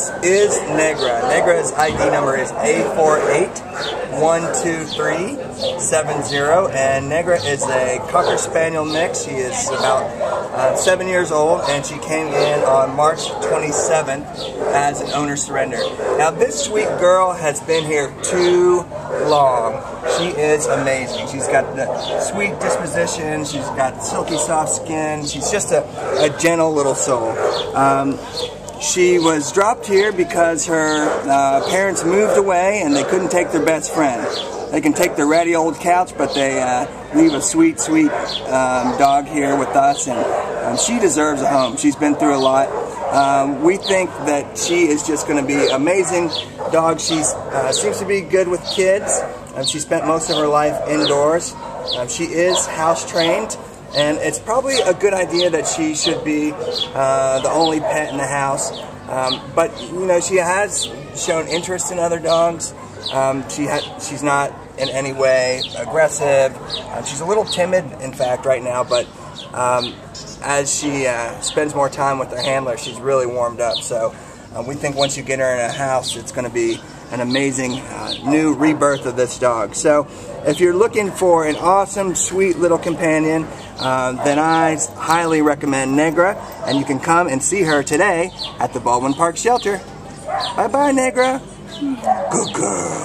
This is Negra. Negra's ID number is A4812370, and Negra is a Cocker Spaniel mix. She is about uh, seven years old, and she came in on March 27th as an owner surrender. Now, this sweet girl has been here too long. She is amazing. She's got the sweet disposition. She's got silky soft skin. She's just a, a gentle little soul. Um, she was dropped here because her uh, parents moved away and they couldn't take their best friend. They can take their ratty old couch, but they uh, leave a sweet, sweet um, dog here with us, and um, she deserves a home. She's been through a lot. Um, we think that she is just going to be amazing dog. She uh, seems to be good with kids. Um, she spent most of her life indoors. Um, she is house trained. And it's probably a good idea that she should be uh, the only pet in the house. Um, but, you know, she has shown interest in other dogs. Um, she she's not in any way aggressive. Uh, she's a little timid, in fact, right now, but um, as she uh, spends more time with her handler, she's really warmed up. So uh, we think once you get her in a house, it's going to be an amazing uh, new rebirth of this dog. So if you're looking for an awesome, sweet little companion, uh, then I highly recommend Negra, and you can come and see her today at the Baldwin Park Shelter. Bye-bye, Negra. Good girl.